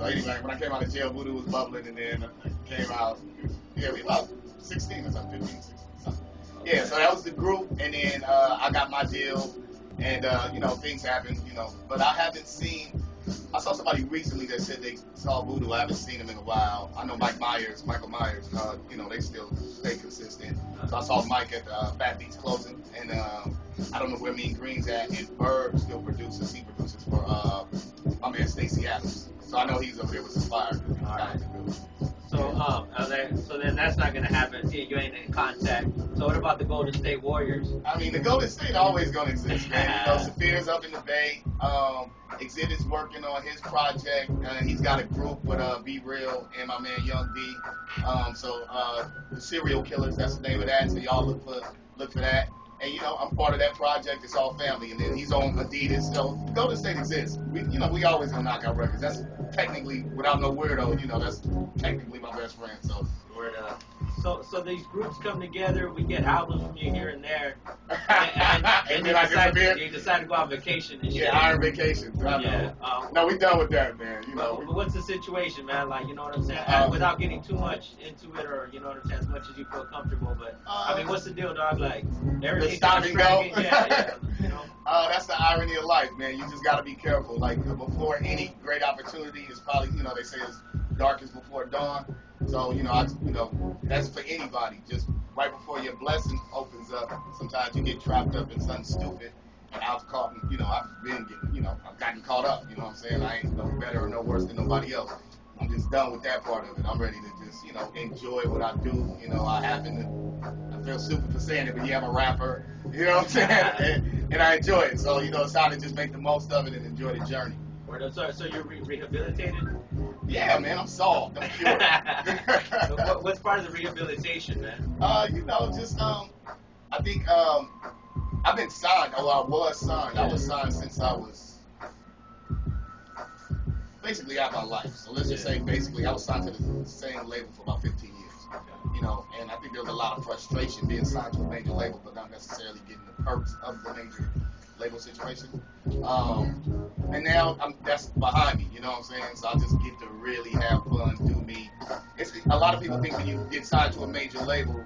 So anyway, when I came out of jail, Voodoo was bubbling, and then came out. Yeah, we about 16 or something, 15, 16, something. Yeah, so that was the group, and then uh, I got my deal, and uh, you know things happened, you know. But I haven't seen. I saw somebody recently that said they saw Voodoo. I haven't seen him in a while. I know Mike Myers, Michael Myers. Uh, you know they still stay consistent. So I saw Mike at the uh, Fat Beats closing, and um, I don't know where Mean Green's at. And Bird still produces. He produces for uh, my man Stacy Adams. So I know he's over there with some fire. All right. So, um, there, so then that's not gonna happen. You ain't in contact. So, what about the Golden State Warriors? I mean, the Golden State always gonna exist, man. You know, Saafir's up in the Bay. Um, Xzibit's working on his project. Uh, he's got a group with uh, B-Real and my man Young D. Um, so uh, the Serial Killers, that's the name of that. So y'all look for look for that. And you know, I'm part of that project. It's all family. And then he's on Adidas. So Golden State exists. We, you know, we always gonna knock out records. That's technically, without no weirdo, you know, that's technically my best friend. So Word up. So, so these groups come together. We get albums from you here and there, and, and, And and then you, I decide, disappear? you decide to go on vacation and shit. yeah, Iron Vacation. I. Yeah, um, No, we done with that, man. You know, But, but what's the situation, man? Like, you know what I'm saying? Uh, Without getting too much into it, or you know what I'm saying, as much as you feel comfortable. But I mean, what's the deal, dog? Like, everything stop and go? Yeah, yeah. You know. Uh, that's the irony of life, man. You just got to be careful. Like before any great opportunity is probably, you know, they say it's darkest before dawn. So you know, I, you know, that's for anybody. Just right before your blessing opens up, sometimes you get trapped up in something stupid. And I've caught, you know, I've been getting, you know, I've gotten caught up. You know what I'm saying? I ain't no better or no worse than nobody else. I'm just done with that part of it. I'm ready to just, you know, enjoy what I do. You know, I happen to I feel stupid for saying it, but yeah, I'm a rapper. You know what I'm saying? And, and I enjoy it. So, you know, it's time to just make the most of it and enjoy the journey. So, so you're re- rehabilitated. Yeah, man, I'm solved. I'm cured. what, what's part of the rehabilitation, man? uh, you know, just um, I think um, I've been signed. Oh, I was signed. I was signed since I was basically out my life. So let's just say basically I was signed to the same label for about 15 years. You know, and I think there was a lot of frustration being signed to a major label, but not necessarily getting the perks of the major label situation. Um, and now I'm, that's behind me. You know what I'm saying? So I just get to really have fun, do me. It's a lot of people think when you get signed to a major label,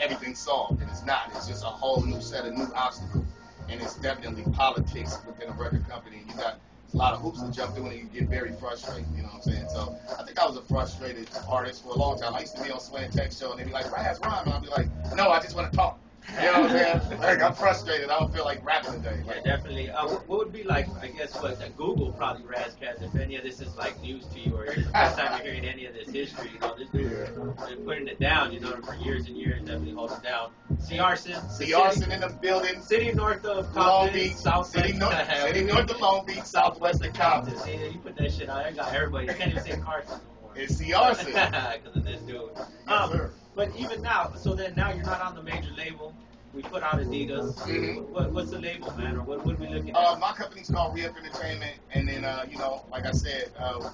everything's solved, and it's not. It's just a whole new set of new obstacles, and it's definitely politics within a record company. You got a lot of hoops to jump through, and you get very frustrated. You know what I'm saying? So I think I was a frustrated artist for a long time. I used to be on Sway Tech Show, and they'd be like, "Ras, rhyme," and I'd be like, "No, I just want to talk." You know what I'm saying? Like I'm frustrated. I don't feel like rapping today. Yeah, definitely. Uh, what, what would be like? I guess what uh, Google probably Ras Kass. If any of this is like news to you, or it's the first time you're hearing any of this history, you know, this dude been putting it down, you know, for years and years, definitely holding down. C. Arson, See arson in the building. city north of Compton, Long Beach, south city north, city north of Long Beach, southwest of Compton. See, you put that shit out. I got everybody. You can't even say Carson no more. It's the arson. Because of this dude. Yes, Um, sir. But even now, so then now you're not on the major label. We put out Adidas. Mhm. What, what's the label, man? Or what, what are we looking at? Uh, my company's called Re-Up Entertainment, and then uh, you know, like I said, uh,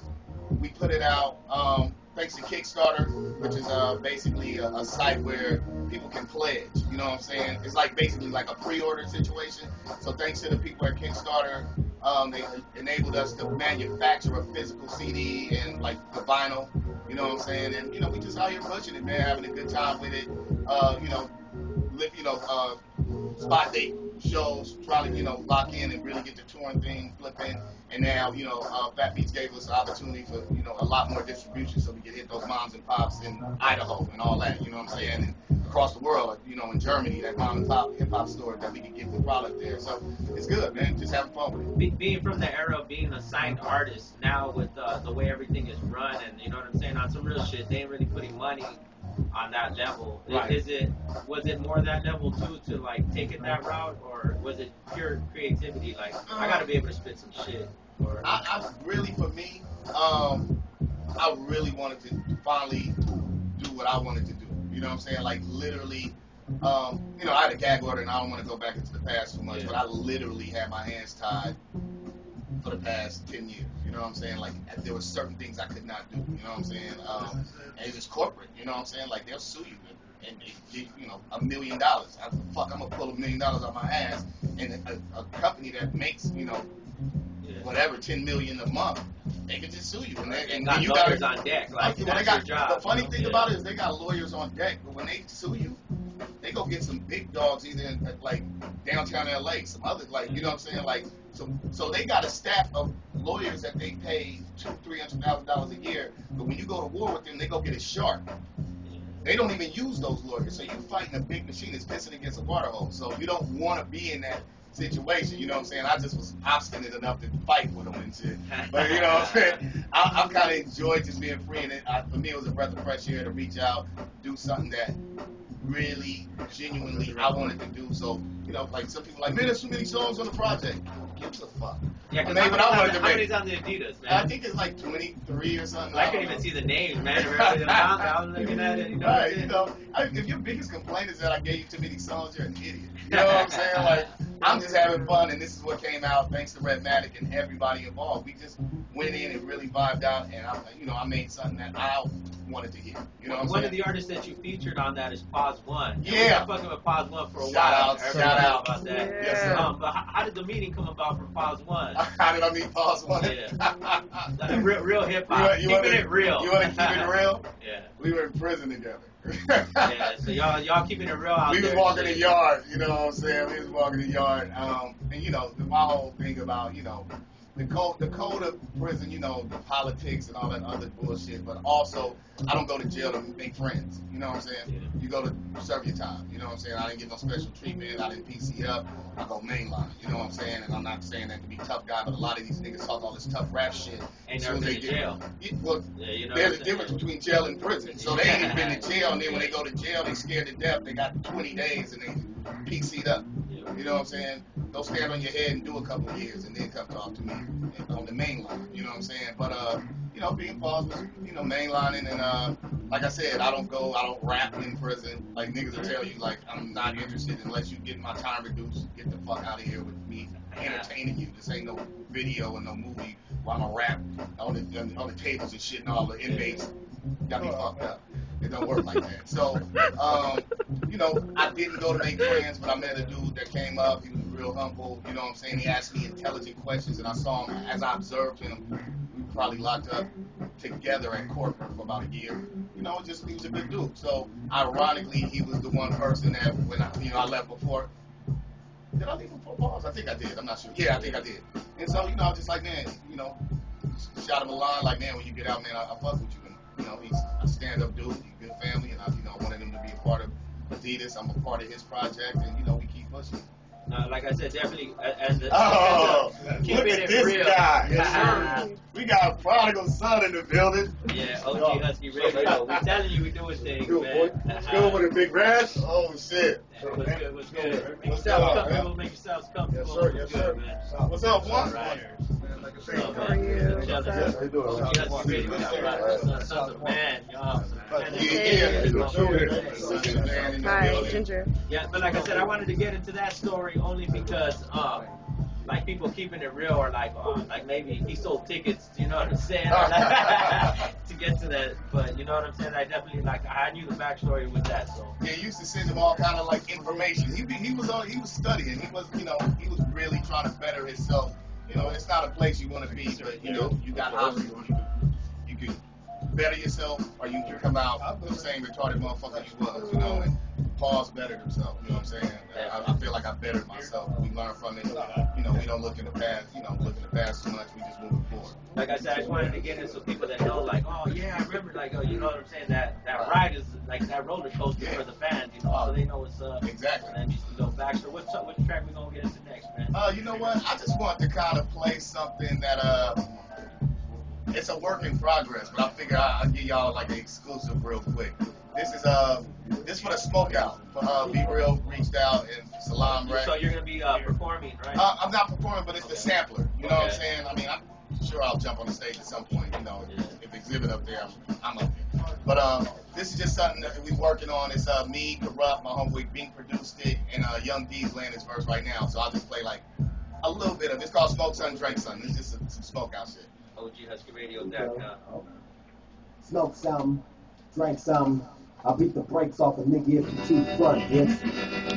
we put it out um, thanks to Kickstarter, which is uh, basically a, a site where people can pledge. You know what I'm saying? It's like basically like a pre-order situation. So thanks to the people at Kickstarter, um, they enabled us to manufacture a physical CD and like the vinyl. You know what I'm saying? And you know, we just out here pushing it, man, having a good time with it. Uh, you know, live, you know, uh, spot date shows, trying to, you know, lock in and really get the touring thing flipping. And now, you know, uh, Fat Beats gave us the opportunity for, you know, a lot more distribution so we could hit those moms and pops in Idaho and all that, you know what I'm saying? And across the world, you know, in Germany, that mom and pop hip hop store that we could get the product there. So it's good, man. Just having fun with it. Be, being from the era of being a signed artist, now with uh, the way everything is run, and you know what I'm saying, on some real shit, they ain't really putting money on that level. Right. Is it was it more that level too to like take it that route, or was it pure creativity? Like I gotta be able to spit some shit. Or I, I really, for me, um, I really wanted to finally do what I wanted to do. You know what I'm saying? Like literally, um, you know, I had a gag order, and I don't want to go back into the past too much, Yeah. but I literally had my hands tied for the past ten years. You know what I'm saying? Like there were certain things I could not do. You know what I'm saying? Um, and it's corporate. You know what I'm saying? Like they'll sue you and, and they give you know a million dollars. I, fuck, I'm gonna pull a million dollars out my ass, and a, a company that makes you know whatever, ten million a month, they can just sue you. And, they, and got then you lawyers got on deck. Like, when that's they got, your job. the funny thing Yeah. about it is they got lawyers on deck, but when they sue you, they go get some big dogs either in like downtown LA, some other like you know what I'm saying, like so so they got a staff of lawyers that they pay two, three hundred thousand dollars a year. But when you go to war with them, they go get a shark. They don't even use those lawyers. So you're fighting a big machine that's pissing against a water hose. So you don't want to be in that situation. You know what I'm saying? I just was obstinate enough to fight with them and shit. But you know what I'm saying? I, I kind of enjoyed just being free. And it, I, for me, it was a breath of fresh air to reach out, do something that really, genuinely, I wanted to do. So, you know, like some people like, man, there's too many songs on the project. Gives a fuck? Yeah, I mean, I wanted to how make- many's on the Adidas, man? I think it's like 23 or something. I don't couldn't know. even see the names, man. I was looking at it, you know. Right, you know, I, if your biggest complaint is that I gave you too many songs, you're an idiot. You know what I'm saying? Like, I'm just having fun, and this is what came out thanks to Redmatic and everybody involved. We just went in and really vibed out, and I, you know, I made something that I wanted to hear. You know what I'm One saying? of the artists that you featured on that is Pawz One. And Yeah. Been fucking with Pawz One for a Shout while. out, shout out. about that. Yes, sir. Um, but how, how did the meeting come about for Pawz One? How did I meet Pawz One? Like, real, real hip hop. Keeping it real. You want to keep it real? yeah. We were in prison together. Yeah. So y'all, y'all keeping it real out we was there. walking the yard, you know what I'm saying? We was walking the yard, um, and you know the, my whole thing about you know the code, the code of prison, you know the politics and all that other bullshit. But also, I don't go to jail to make friends. You know what I'm saying? You go to serve your time. You know what I'm saying? I didn't get no special treatment. I didn't PC up. I go mainline. You know what I'm saying? And I'm not saying that to be tough guy, but a lot of these niggas talk all this tough rap shit. Ain't never been get- jail. Yeah, well, Yeah, you know. there's a difference between jail and prison. So they ain't been to jail, and then when they go to jail, they scared to death. They got 20 days and they PC'd up. You know what I'm saying? Go stand on your head and do a couple of years, and then come talk to me on the main line. You know what I'm saying? But uh, you know, being was you know mainlining, and uh, like I said, I don't go, I don't rap in prison. Like niggas will tell you, like I'm not interested unless you get my time reduced. Get the fuck out of here with me entertaining you. This ain't no video and no movie where I'm a rap on the on the tables and shit, and all the inmates got me fucked up. It don't work like that. So, um, you know, I didn't go to make friends, but I met a dude that came up. He was real humble. You know what I'm saying? He asked me intelligent questions, and I saw him as I observed him. We probably locked up together at corporate for about a year. You know, just he was a good dude. So, ironically, he was the one person that when I, you know, I left before. Did I leave before pause? I think I did. I'm not sure. Yeah, I think I did. And so, you know, I was just like, man, you know, shot him a line like, man, when you get out, man, I, I fuck with you. And, you know, he's a stand-up dude, he's good family, and I, you know, I wanted him to be a part of Adidas. I'm a part of his project, and you know, we keep pushing. No, like I said, definitely as the Oh, as the- look keeping at this real. guy. Yes, sir. We got a prodigal son in the building. Yeah, OG Huskey Radio. We telling you we doing things, Good, man. boy. Let's go with a big rash. Oh shit. What's good? What's good? Make What's yourself up, comfortable. Make yourselves comfortable. Yes, sir. What's Yes, good, sir. man? What's up, one? Right. Man, like I say, So, How are man, you? each other. What's up? How you doing? OG Huskey Radio. Yes, sir. Right. Sons sons of man, y'all. Yeah, yeah. Hi, Hi, Ginger. Yeah, but like I said, I wanted to get into that story only because, um, like people keeping it real, or like, uh, like maybe he sold tickets. You know what I'm saying? to get to that, but you know what I'm saying. I definitely like. I knew the backstory with that, so. Yeah, he used to send him all kind of like information. He he was on he was studying. He was you know he was really trying to better himself. You know, it's not a place you want to be, but you know you got options. You can, you can better yourself, or you can come out the same retarded motherfucker you was. You know, and Paul's bettered himself. You know what I'm saying? I, I feel like I bettered myself. We learn from it. You know, we don't look in the past. You know, look in the past too much. We just move forward. Like I said, I just wanted to get into people that know, like, oh yeah, I remember, like, oh, you know what I'm saying? That that ride is like that roller coaster for the fans, you know, so they know what's up. Exactly. And then just you know, Baxter, what's up? Which track we gonna get into? Uh, you know what? I just want to kind of play something that uh, it's a work in progress, but I figure I, I'll give y'all like an exclusive real quick. This is uh, this for the smoke out. Uh, B-Real reached out and Salam. So you're gonna be uh, performing, right? Uh, I'm not performing, but it's the sampler. You know what I'm saying? I mean, I'm sure I'll jump on the stage at some point. You know, if, if Xzibit up there, I'm, I'm up there. But um, this is just something that we're working on. It's uh, me, Kurupt, my homeboy Bink produced it, and uh, Young D's laying his verse right now. So I'll just play like a little bit of. it. It's called Smoke Sun, Drink Sun. It's just some, some smoke out shit. OGHuskeyRadio.com. Smoke some, drink some. I beat the brakes off a nigga if you too front, bitch.